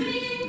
me.